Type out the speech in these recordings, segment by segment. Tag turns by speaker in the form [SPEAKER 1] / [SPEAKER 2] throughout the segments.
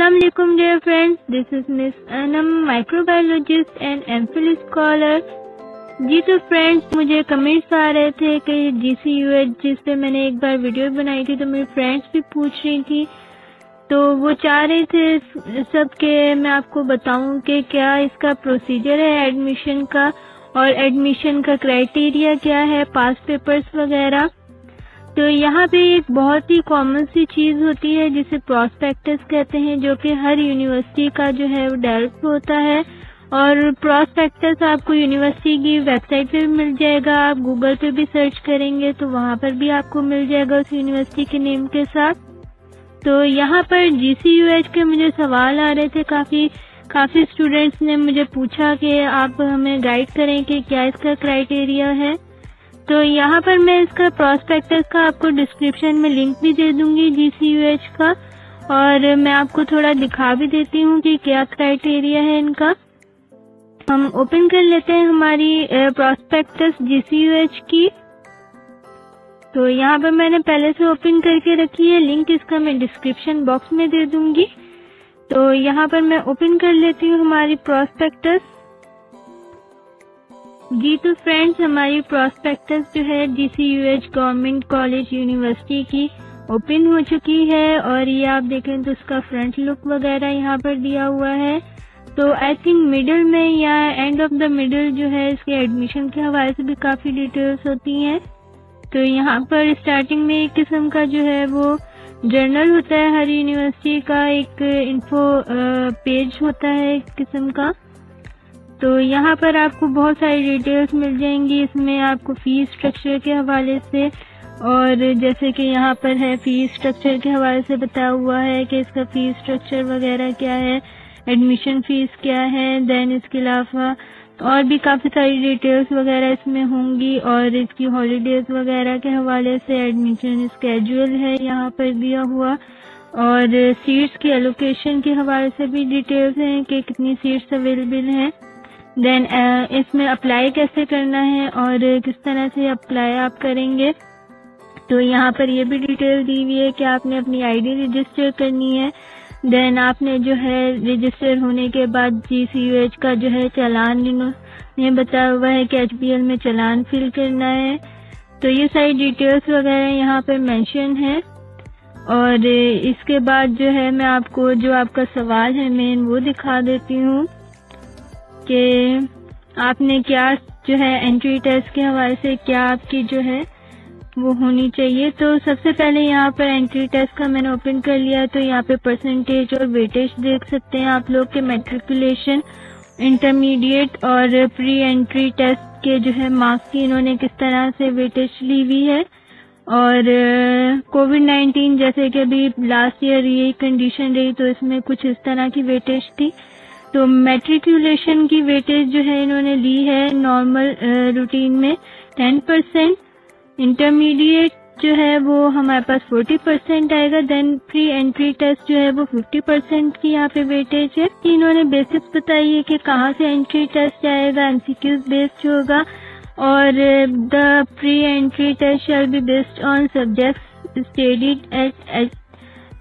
[SPEAKER 1] Assalamu alaikum dear friends. This is Miss Anam, microbiologist and MPhil scholar. जी तो friends मुझे comments आ रहे थे कि जी सी यू एच जिस पे मैंने एक बार वीडियो बनाई थी तो मेरी फ्रेंड्स भी पूछ रही थी तो वो चाह रहे थे सब के मैं आपको बताऊँ कि क्या इसका प्रोसीजर है एडमिशन का और एडमिशन का क्राइटेरिया क्या है पास पेपर्स वगैरह तो यहाँ पे एक बहुत ही कॉमन सी चीज़ होती है, जिसे प्रोस्पेक्टस कहते हैं, जो कि हर यूनिवर्सिटी का जो है वो डेवलप होता है। और प्रोस्पेक्टस आपको यूनिवर्सिटी की वेबसाइट पे भी मिल जाएगा, आप गूगल पे भी सर्च करेंगे तो वहाँ पर भी आपको मिल जाएगा उस यूनिवर्सिटी के नेम के साथ। तो यहाँ पर जीसीयूएच के मुझे सवाल आ रहे थे, काफ़ी काफ़ी स्टूडेंट्स ने मुझे पूछा कि आप हमें गाइड करें कि क्या इसका क्राइटेरिया है। तो यहाँ पर मैं इसका प्रोस्पेक्टस का आपको डिस्क्रिप्शन में लिंक भी दे दूँगी जीसीयूएच का। और मैं आपको थोड़ा दिखा भी देती हूँ कि क्या क्राइटेरिया है इनका। हम ओपन कर लेते हैं हमारी प्रोस्पेक्टस जीसीयूएच की। तो यहाँ पर मैंने पहले से ओपन करके रखी है। लिंक इसका मैं डिस्क्रिप्शन बॉक्स में दे दूँगी। तो यहाँ पर मैं ओपन कर लेती हूँ हमारी प्रोस्पेक्टस जी तो फ्रेंड्स हमारी प्रोस्पेक्टस जो है जीसीयूएच गवर्नमेंट कॉलेज यूनिवर्सिटी की ओपन हो चुकी है और ये आप देखें तो इसका फ्रंट लुक वगैरह यहाँ पर दिया हुआ है। तो आई थिंक मिडिल में या एंड ऑफ़ द मिडिल जो है, इसके एडमिशन के हवाले से भी काफ़ी डिटेल्स होती हैं। तो यहाँ पर स्टार्टिंग में एक किस्म का जो है, वो जर्नल होता है, हर यूनिवर्सिटी का एक इन्फो पेज होता है एक किस्म का। तो यहाँ पर आपको बहुत सारी डिटेल्स मिल जाएँगी। इसमें आपको फ़ीस स्ट्रक्चर के हवाले से और जैसे कि यहाँ पर है फ़ीस स्ट्रक्चर के हवाले से बताया हुआ है कि इसका फ़ीस स्ट्रक्चर वगैरह क्या है एडमिशन फ़ीस क्या है देन इसके अलावा और भी काफ़ी सारी डिटेल्स वगैरह इसमें होंगी और इसकी हॉलीडेज वगैरह के हवाले से एडमिशन स्केजुअल है यहाँ पर दिया हुआ। और सीट्स की एलोकेशन के हवाले से भी डिटेल्स हैं कि कितनी सीट्स अवेलेबल हैं। देन uh, इसमें अप्लाई कैसे करना है और किस तरह से अप्लाई आप करेंगे? तो यहाँ पर ये भी डिटेल दी हुई है कि आपने अपनी आईडी रजिस्टर करनी है। देन आपने जो है रजिस्टर होने के बाद जीसीयूएच का जो है चलान इन्होंने बताया हुआ है कि एच में चलान फिल करना है। तो ये सारी डिटेल्स वगैरह यहाँ पर मेंशन है। और इसके बाद जो है मैं आपको जो आपका सवाल है मेन वो दिखा देती हूँ। कि आपने क्या जो है एंट्री टेस्ट के हवाले से क्या आपकी जो है वो होनी चाहिए? तो सबसे पहले यहाँ पर एंट्री टेस्ट का मैंने ओपन कर लिया तो यहाँ पे परसेंटेज और वेटेज देख सकते हैं आप लोग के मेट्रिकुलेशन इंटरमीडिएट और प्री एंट्री टेस्ट के जो है मार्क्स की इन्होंने किस तरह से वेटेज ली हुई है? और कोविड नाइन्टीन जैसे कि अभी लास्ट ईयर ये कंडीशन रही तो इसमें कुछ इस तरह की वेटेज थी। तो मेट्रिकुलेशन की वेटेज जो है इन्होंने ली है नॉर्मल रूटीन में टेन परसेंट इंटरमीडिएट जो है वो हमारे पास फोर्टी परसेंट आएगा देन प्री एंट्री टेस्ट जो है वो फिफ्टी परसेंट की यहाँ पे वेटेज है। इन्होंने बेसिक्स बताई है कि कहाँ से एंट्री टेस्ट आएगा एमसीक्यूज बेस्ड होगा, और the pre entry test shall be based on subject studied at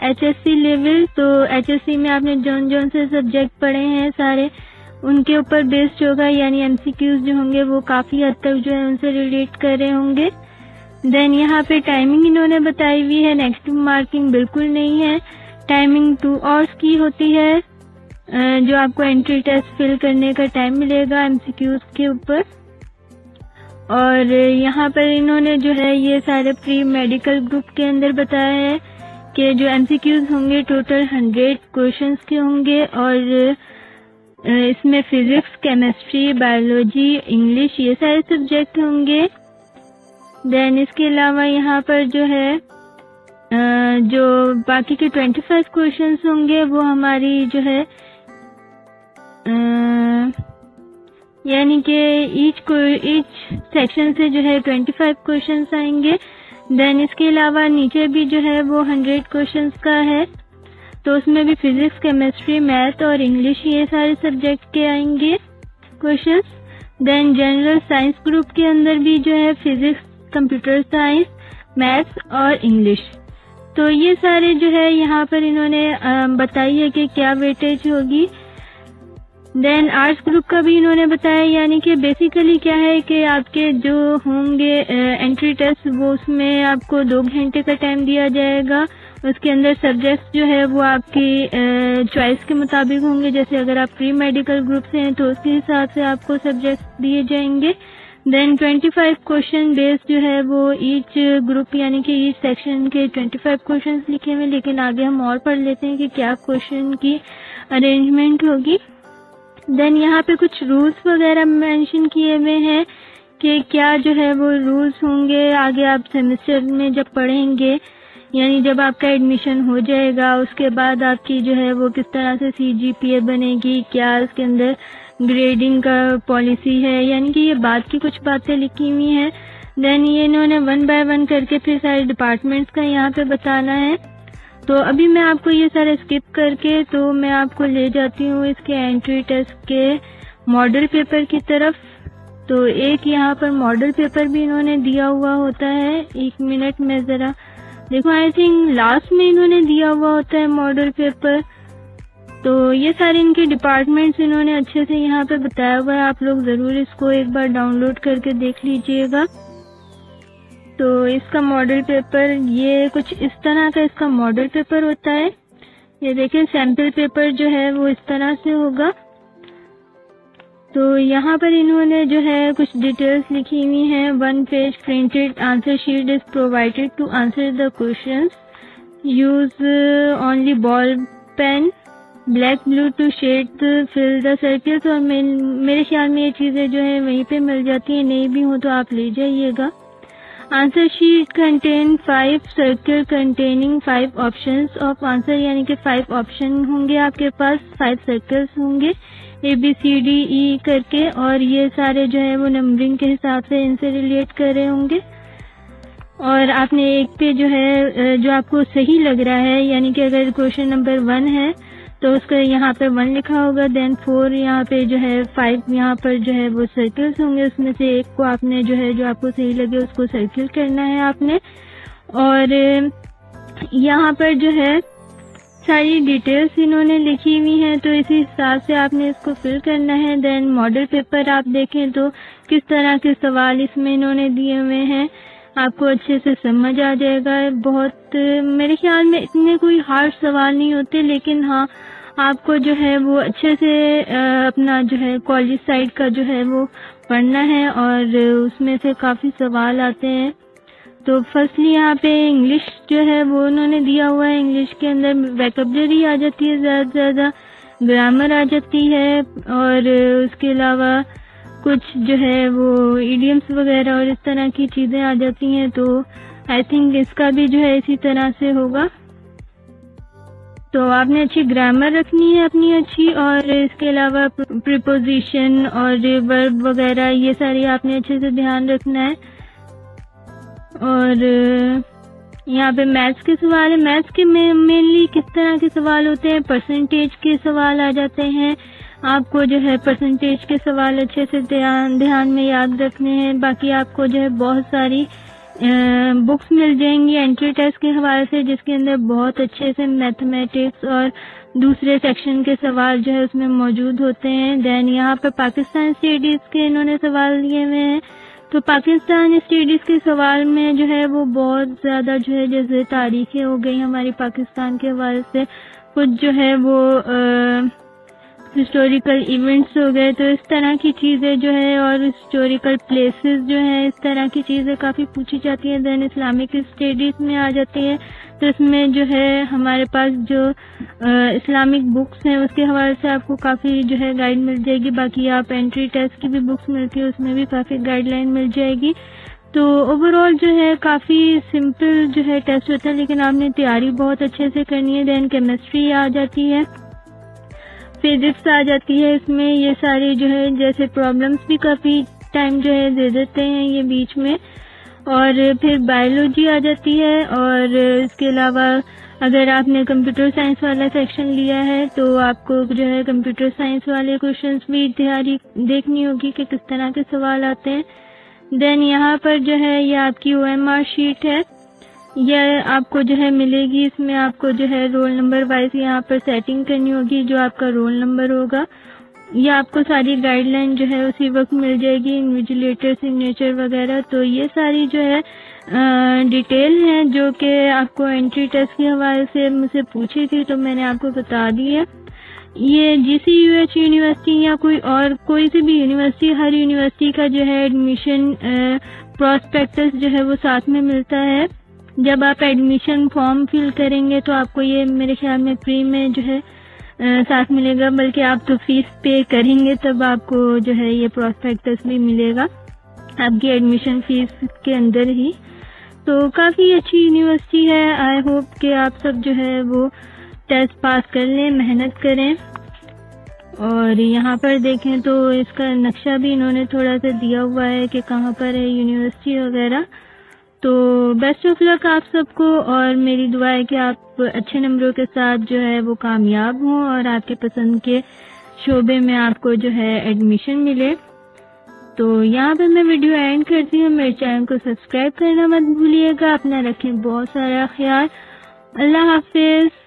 [SPEAKER 1] H S C level तो एच एस सी में आपने जौन जौन से सब्जेक्ट पढ़े हैं सारे। उनके ऊपर बेस्ड होगा यानी एमसीक्यूज जो होंगे, वो काफ़ी हद तक जो है उनसे रिलेट कर रहे होंगे। देन यहाँ पे टाइमिंग इन्होंने बताई हुई है नेक्स्ट मार्किंग बिल्कुल नहीं है। टाइमिंग टू आवर्स की होती है जो आपको एंट्री टेस्ट फिल करने का टाइम मिलेगा एमसीक्यूज के ऊपर। और यहाँ पर इन्होंने जो है ये सारे प्री मेडिकल ग्रुप के अंदर बताया है। के जो एमसीक्यूज होंगे टोटल हंड्रेड क्वेश्चंस के होंगे और इसमें फिजिक्स केमिस्ट्री बायोलॉजी इंग्लिश ये सारे सब्जेक्ट होंगे। देन इसके अलावा यहाँ पर जो है जो बाकी के ट्वेंटी फाइव क्वेश्चन होंगे, वो हमारी जो है यानी कि ईच सेक्शन से जो है ट्वेंटी फाइव क्वेश्चन आएँगे। देन इसके अलावा नीचे भी जो है वो हंड्रेड क्वेश्चन का है। तो उसमें भी फिजिक्स केमिस्ट्री मैथ और इंग्लिश ये सारे सब्जेक्ट के आएँगे question then general science group के अंदर भी जो है फिजिक्स कंप्यूटर साइंस मैथ्स और इंग्लिश तो ये सारे जो है यहाँ पर इन्होंने बताई है कि क्या वेटेज होगी। देन आर्ट्स ग्रुप का भी इन्होंने बताया, यानी कि बेसिकली क्या है कि आपके जो होंगे एंट्री टेस्ट वो उसमें आपको दो घंटे का टाइम दिया जाएगा। उसके अंदर सब्जेक्ट्स जो है, वो आपकी चॉइस के मुताबिक होंगे। जैसे अगर आप प्री मेडिकल ग्रुप से हैं तो उसके हिसाब से आपको सब्जेक्ट्स दिए जाएँगे। देन 25 क्वेश्चन बेस्ड जो है, वो ईच ग्रुप यानी कि ईच सेक्शन के 25 क्वेश्चन लिखे हुए लेकिन आगे हम और पढ़ लेते हैं कि क्या क्वेश्चन की अरेंजमेंट होगी। देन यहाँ पे कुछ रूल्स वगैरह मेंशन किए हुए हैं कि क्या जो है वो रूल्स होंगे आगे आप सेमेस्टर में जब पढ़ेंगे, यानी जब आपका एडमिशन हो जाएगा, उसके बाद आपकी जो है वो किस तरह से सी जी पी ए बनेगी, क्या उसके अंदर ग्रेडिंग का पॉलिसी है, यानी कि ये बात की कुछ बातें लिखी हुई हैं। देन ये इन्होंने वन बाय वन करके फिर सारे डिपार्टमेंट्स का यहाँ पे बताना है। तो अभी मैं आपको ये सारा स्किप करके तो मैं आपको ले जाती हूँ इसके एंट्री टेस्ट के मॉडल पेपर की तरफ़। तो एक यहाँ पर मॉडल पेपर भी इन्होंने दिया हुआ होता है। एक मिनट में ज़रा देखो आई थिंक लास्ट में इन्होंने दिया हुआ होता है मॉडल पेपर तो ये सारे इनके डिपार्टमेंट्स इन्होंने अच्छे से यहाँ पे बताया हुआ है। आप लोग ज़रूर इसको एक बार डाउनलोड करके देख लीजिएगा। तो इसका मॉडल पेपर ये कुछ इस तरह का इसका मॉडल पेपर होता है। ये देखिए सैंपल पेपर जो है वो इस तरह से होगा। तो यहाँ पर इन्होंने जो है कुछ डिटेल्स लिखी हुई हैं। One page printed answer sheet is provided to answer the questions use only ball pen black blue to shade fill the circles और मेरे ख्याल में ये चीज़ें जो है वहीं पे मिल जाती हैं। नहीं भी हो तो आप ले जाइएगा। Answer sheet contain five circle containing five options of answer यानी कि फाइव ऑप्शन होंगे आपके पास फाइव सर्कल्स होंगे A B C D E करके, और ये सारे जो है वो नंबरिंग के हिसाब से इनसे रिलेट कर रहे होंगे। और आपने एक पे जो है जो आपको सही लग रहा है, यानी कि अगर क्वेश्चन नंबर वन है तो उसका यहाँ पे वन लिखा होगा देन फोर यहाँ पे जो है फाइव यहाँ पर जो है वो सर्कल्स होंगे उसमें से एक को आपने जो है, जो आपको सही लगे उसको सर्किल करना है आपने। और यहाँ पर जो है सारी डिटेल्स इन्होंने लिखी हुई हैं तो इसी हिसाब से आपने इसको फिल करना है। देन मॉडल पेपर आप देखें तो किस तरह के सवाल इसमें इन्होंने दिए हुए हैं। आपको अच्छे से समझ आ जाएगा। बहुत, मेरे ख्याल में इतने कोई हार्ड सवाल नहीं होते, लेकिन हाँ आपको जो है वो अच्छे से अपना जो है कॉलेज साइड का जो है वो पढ़ना है और उसमें से काफ़ी सवाल आते हैं। तो फर्स्टली यहाँ पे इंग्लिश जो है वो उन्होंने दिया हुआ है। इंग्लिश के अंदर वैकबलरी आ जाती है, ज़्यादा से ज़्यादा ग्रामर आ जाती है और उसके अलावा कुछ जो है वो इडियम्स वगैरह और इस तरह की चीज़ें आ जाती हैं तो आई थिंक इसका भी जो है इसी तरह से होगा। तो आपने अच्छी ग्रामर रखनी है अपनी अच्छी और इसके अलावा प्रिपोजिशन और वर्ब वगैरह, ये सारी आपने अच्छे से ध्यान रखना है। और यहाँ पे मैथ्स के सवाल है। मैथ्स के मेनली किस तरह के सवाल होते हैं? परसेंटेज के सवाल आ जाते हैं। आपको जो है परसेंटेज के सवाल अच्छे से ध्यान ध्यान में याद रखने हैं। बाकी आपको जो है बहुत सारी बुक्स मिल जाएँगी एंट्री टेस्ट के हवाले से जिसके अंदर बहुत अच्छे से मैथमेटिक्स और दूसरे सेक्शन के सवाल जो है उसमें मौजूद होते हैं। देन यहाँ पर पाकिस्तान स्टडीज़ के इन्होंने सवाल दिए हुए हैं। तो पाकिस्तान स्टडीज़ के सवाल में जो है वो बहुत ज़्यादा जो है जैसे तारीखें हो गई हमारी पाकिस्तान के हवाले से। कुछ जो है वो आ, हिस्टोरिकल इवेंट्स हो गए तो इस तरह की चीज़ें जो है और हिस्टोरिकल प्लेसेस जो है, इस तरह की चीज़ें काफ़ी पूछी जाती हैं। देन इस्लामिक स्टडीज़ में आ जाती है। तो इसमें जो है हमारे पास जो इस्लामिक बुक्स हैं, उसके हवाले से आपको काफ़ी जो है गाइड मिल जाएगी। बाकी आप एंट्री टेस्ट की भी बुक्स मिलती है, उसमें भी काफ़ी गाइडलाइन मिल जाएगी। तो ओवरऑल जो है काफ़ी सिंपल जो है टेस्ट होता है, लेकिन आपने तैयारी बहुत अच्छे से करनी है। देन केमिस्ट्री आ जाती है। फिजिक्स आ जाती है, इसमें ये सारे जो है, जैसे प्रॉब्लम्स भी काफ़ी टाइम जो है दे देते हैं ये बीच में। और फिर बायोलॉजी आ जाती है, और इसके अलावा अगर आपने कंप्यूटर साइंस वाला सेक्शन लिया है तो आपको जो है कंप्यूटर साइंस वाले क्वेश्चंस भी तैयारी देखनी होगी कि किस तरह के सवाल आते हैं। देन यहाँ पर जो है, ये आपकी ओएमआर शीट है। यह आपको जो है मिलेगी, इसमें आपको जो है रोल नंबर वाइज यहाँ पर सेटिंग करनी होगी, जो आपका रोल नंबर होगा। ये आपको सारी गाइडलाइन जो है उसी वक्त मिल जाएगी इन्विजिलेटर सिग्नेचर वगैरह। तो ये सारी जो है डिटेल है जो कि आपको एंट्री टेस्ट के हवाले से मुझसे पूछी थी तो मैंने आपको बता दी है। ये जीसीयूएच यूनिवर्सिटी या कोई और, कोई सी भी यूनिवर्सिटी हर यूनिवर्सिटी का जो है एडमिशन प्रोस्पेक्टस जो है वो साथ में मिलता है। जब आप एडमिशन फॉर्म फिल करेंगे तो आपको ये मेरे ख्याल में फ्री में जो है साथ मिलेगा, बल्कि आप तो फ़ीस पे करेंगे, तब आपको जो है ये प्रोस्पेक्टस भी मिलेगा। आपकी एडमिशन फ़ीस के अंदर ही। तो काफ़ी अच्छी यूनिवर्सिटी है। आई होप कि आप सब जो है वो टेस्ट पास कर लें, मेहनत करें। और यहाँ पर देखें तो इसका नक्शा भी इन्होंने थोड़ा सा दिया हुआ है कि कहाँ पर है यूनिवर्सिटी वगैरह। तो बेस्ट ऑफ़ लक आप सबको और मेरी दुआ है कि आप अच्छे नंबरों के साथ जो है वो कामयाब हों और आपके पसंद के शोबे में आपको जो है एडमिशन मिले। तो यहाँ पे मैं वीडियो एंड करती हूँ। मेरे चैनल को सब्सक्राइब करना मत भूलिएगा। अपना रखें बहुत सारा ख्याल। अल्लाह हाफिज़।